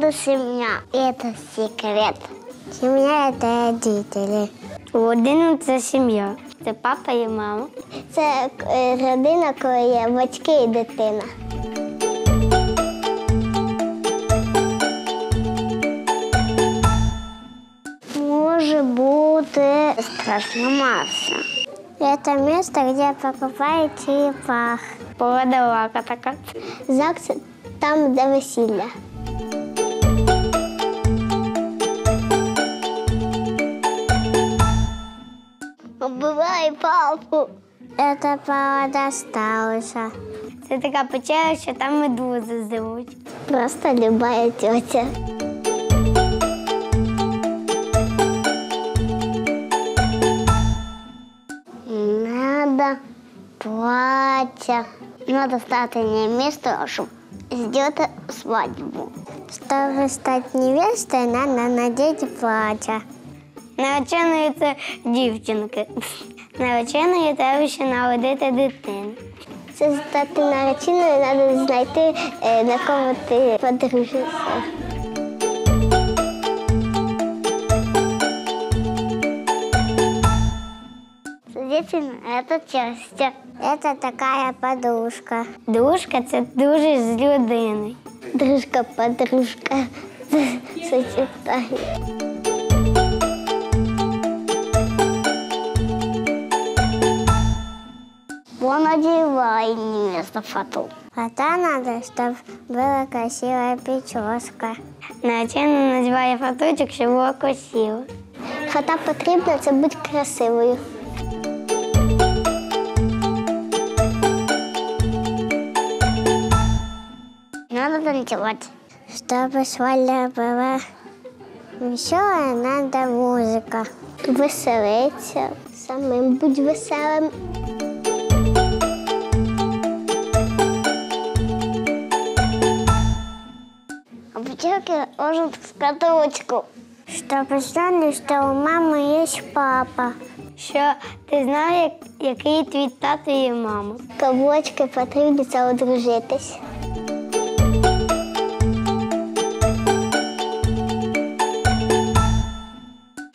Це моя буде сім'я. Це секрет. Сім'я це дітей. Родина це сім'я. Це папа і мама. Це е, родина, коли є батьки і дитина. Може бути страшна маса. Це місце, де покупають черепах. Порода лака така. ЗАГС це там, де весілля. Убивай папу. Це порода сталося. Це така печера, що там медузи живуть. Просто любая тетя. Надо платье. Надо стать невестой, чтобы сделать свадьбу. Чтобы стать невестой, надо надеть платье. Нареченою це дівчинки. Нареченою треба ще народити дитину. Це стати нареченою, треба знайти, е, на кого ти подружишся. Дівчина – це частя. Це така подружка. Дружка це дуже з людиною. Дружка-подружка. Сочетає. Понадевай невеста фату. Фата надо, чтобы была красивая прическа. Наречена називає фаточок, щоб було красиво. Фата потрібна, це бути красивою. Надо танцевать. Чтобы свадьба была веселая, надо музыка. Веселиться, самим будь веселим. А бутылки ложат в каточку. Чтобы знали, что у мамы есть папа. Що ти знав, як, який твій тато і мама? Каблучки потрібно це одружитись.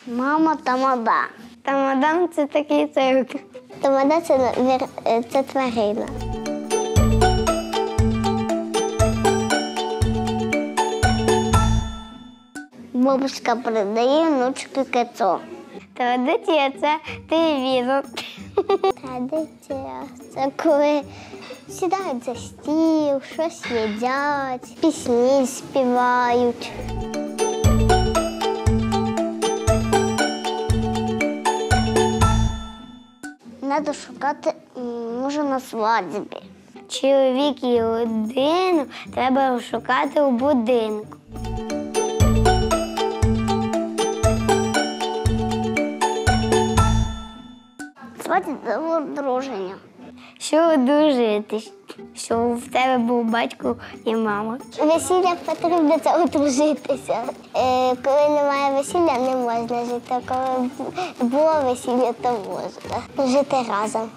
Мама тамада. Тамадан це такий цирк. Тамада це, вір- е, це тварина. Бабушка продає внучки кецо. Традиція це телевізор. Традиція це коли сідають за стіл, щось їдять, пісні співають. Треба шукати мужа на свадьбі. Чоловік і людину треба шукати у будинку. Свадьба це одруження. Що одружитись, що в тебе був батько і мама. Весілля потрібно це одружитися. Е, коли немає весілля, не можна жити. А коли було весілля, то можна жити разом.